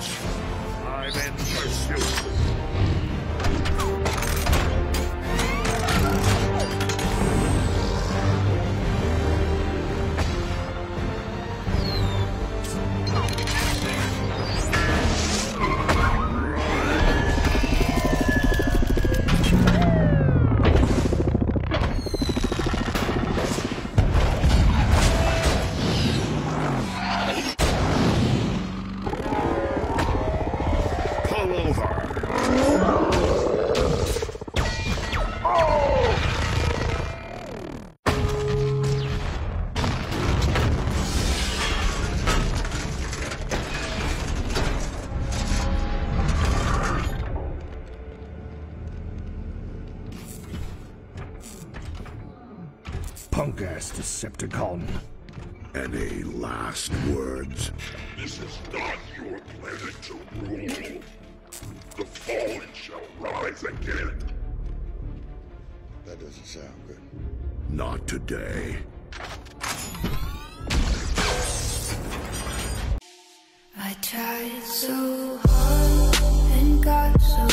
I'm in pursuit. Punk ass Decepticon. Any last words? This is not your planet to rule. The fallen shall rise again. That doesn't sound good. Not today. I tried so hard and got so